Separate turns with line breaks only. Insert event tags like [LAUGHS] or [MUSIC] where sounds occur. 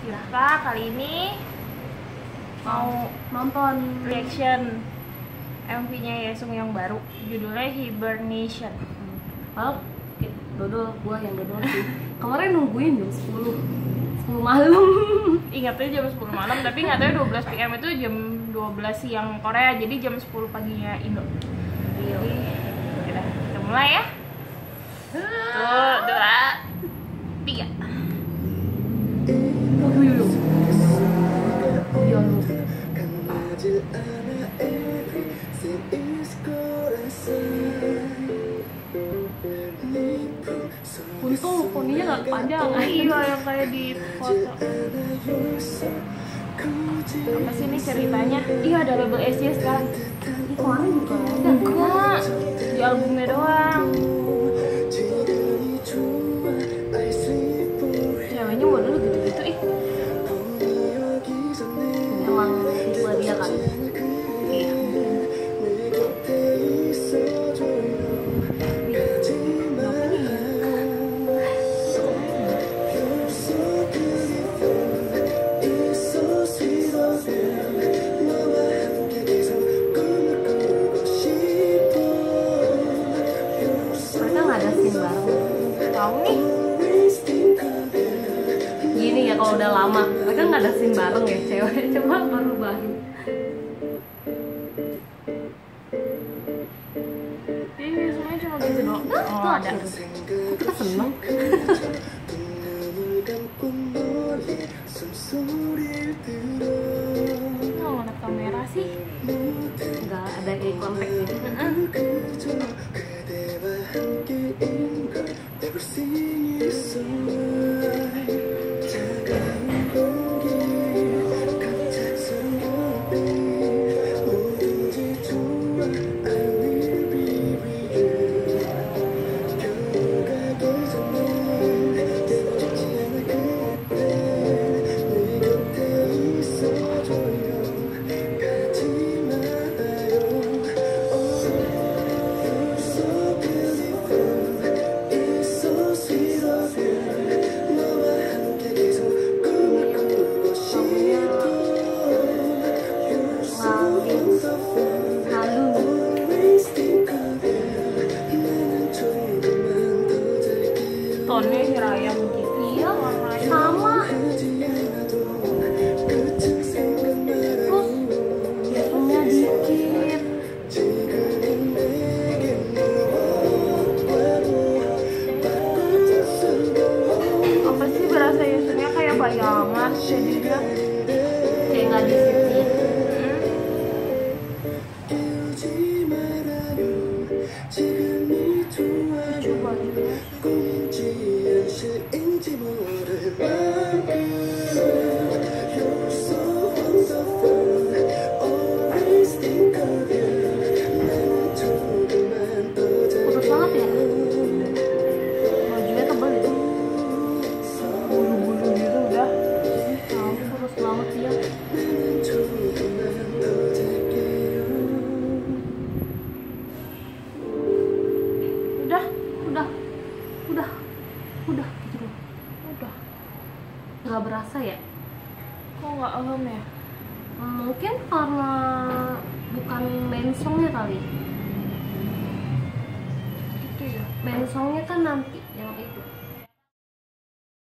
Silahkan kali ini mau
nonton
reaction MV-nya Yesung yang baru judulnya Hibernation.
Padahal kayak dodol gua yang dodol sih kemarin nungguin jam 10 10 malam [LAUGHS]
Ingatnya jam 10 malam tapi ngatanya 12 PM itu jam 12 siang Korea jadi jam 10 paginya Indo.
iya
udah kita mulai ya. Satu, dua, tiga.
Untung poninya panjang [LAUGHS]
Iya yang kayak di foto. Apa sih ini ceritanya?
iya ada label SJ sekarang ini kemarin juga ada
Enggak, di albumnya doang.
Gini ya kalau udah lama. Mereka nggak ada scene bareng ya cewek [LAUGHS] coba baru bahin
Ini semuanya cuma gitu doang. Oh ada.
kita seneng.
Oh ngeliat kamera sih.
nggak ada eye contact gitu
kayak bayangan jadinya.
kayak nggak disiplin
Lucu
nggak berasa ya
Kok nggak alem ya?
mungkin karena bukan main songnya kali
Gitu ya.
main songnya kan nanti